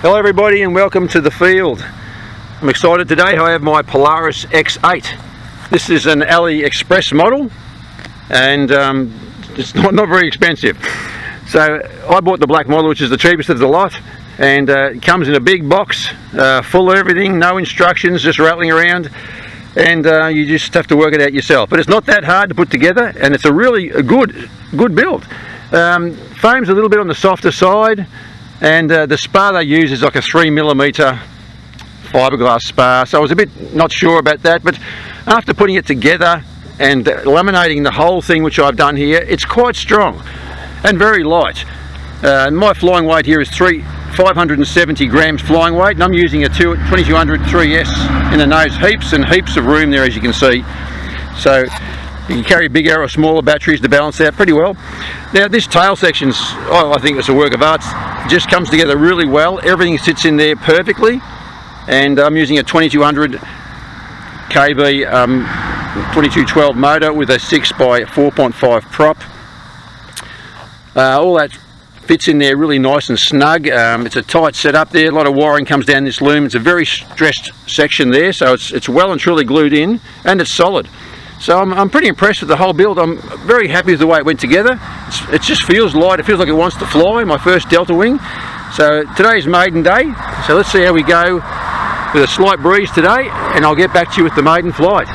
Hello everybody and welcome to the field. I'm excited today I have my Polaris X8. This is an AliExpress model and um, it's not, not very expensive. So I bought the black model which is the cheapest of the lot and uh, it comes in a big box uh, full of everything, no instructions, just rattling around and uh, you just have to work it out yourself. But it's not that hard to put together and it's a really good, good build. Um, foam's a little bit on the softer side and uh, the spar they use is like a three millimeter fiberglass spar so I was a bit not sure about that but after putting it together and laminating the whole thing which I've done here it's quite strong and very light. Uh, my flying weight here is three 570 grams flying weight and I'm using a 2200 3S in the nose heaps and heaps of room there as you can see. So you can carry bigger or smaller batteries to balance out pretty well. Now this tail section's, oh, I think it's a work of art. Just comes together really well. Everything sits in there perfectly. And I'm using a 2200 kV um, 2212 motor with a 6 by 4.5 prop. Uh, all that fits in there really nice and snug. Um, it's a tight setup there, a lot of wiring comes down this loom. It's a very stressed section there, so it's, it's well and truly glued in and it's solid. So I'm, I'm pretty impressed with the whole build. I'm very happy with the way it went together. It's, it just feels light. It feels like it wants to fly, my first Delta Wing. So today's maiden day. So let's see how we go with a slight breeze today and I'll get back to you with the maiden flight.